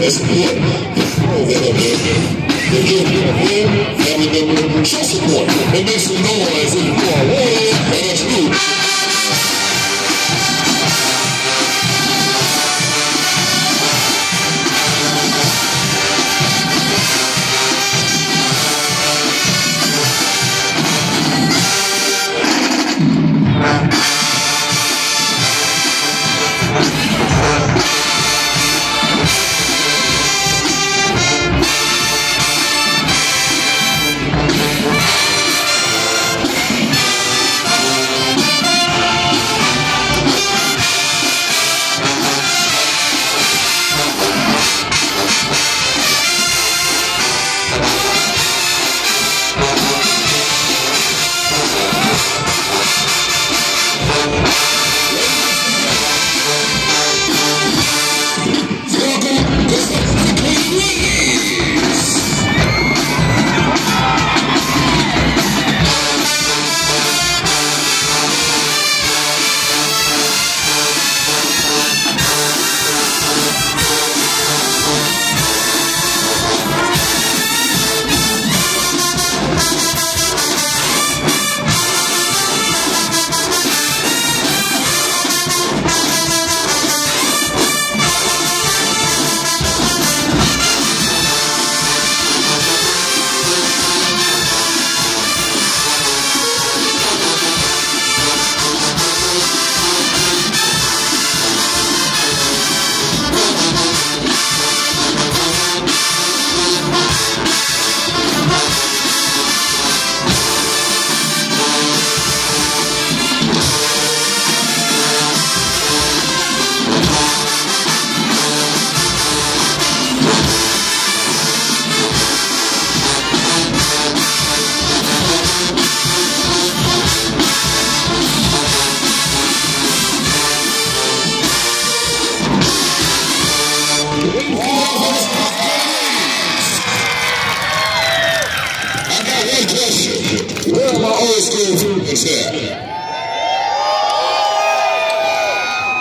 That's important. If a show support. And make some noise if you are warrior, and that's.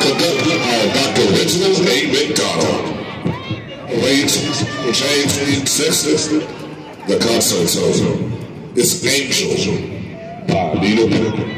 Conductor by Dr. Reginald A. McDonald. Arranged James Sexton. The concerto. It's Angel by Nina Picker.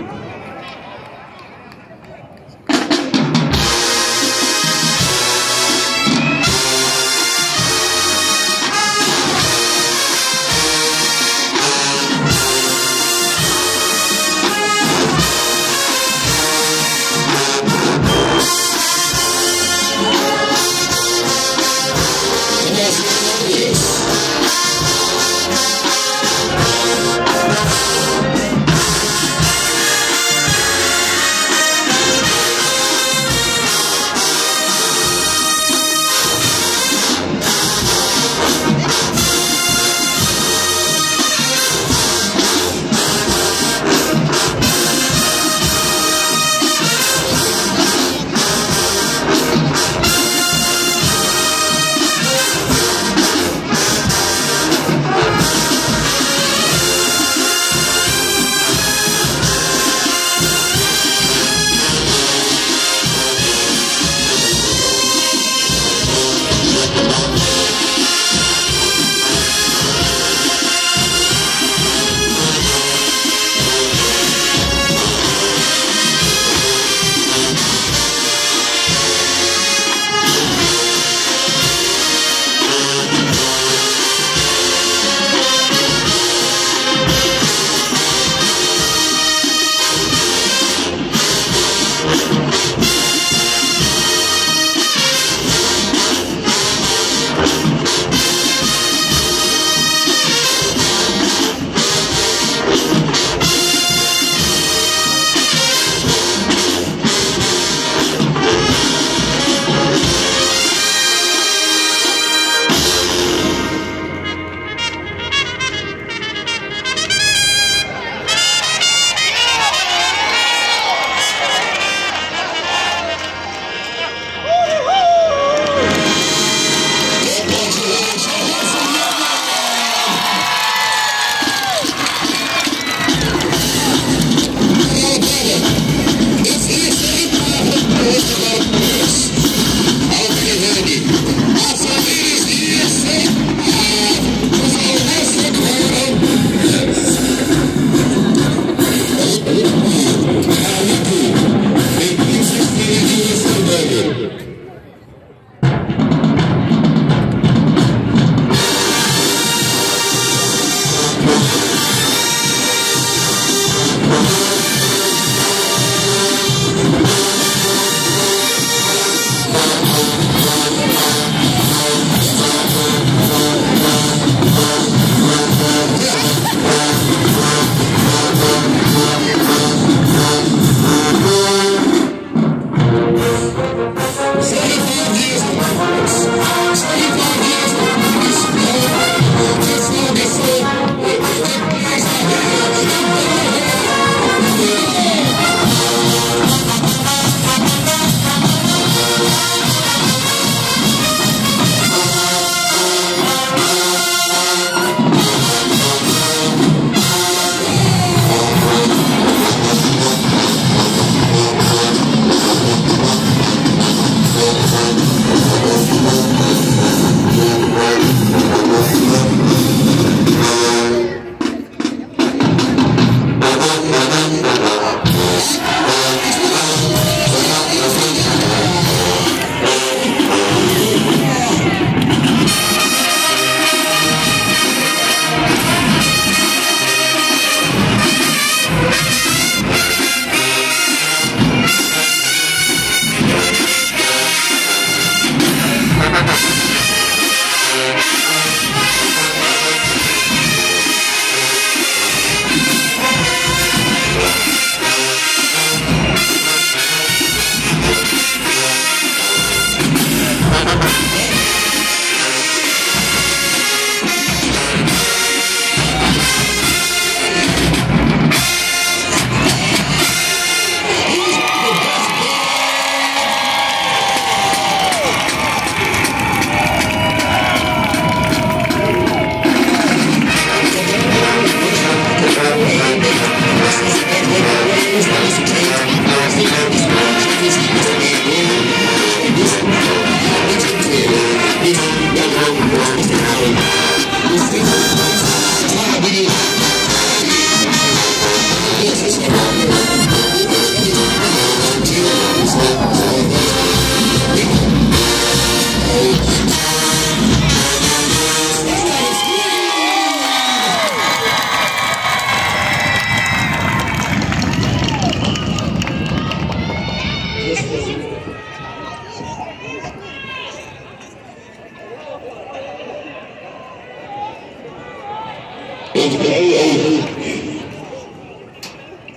Música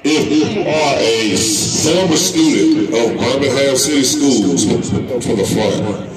If you are a former student of Birmingham City Schools, to the front.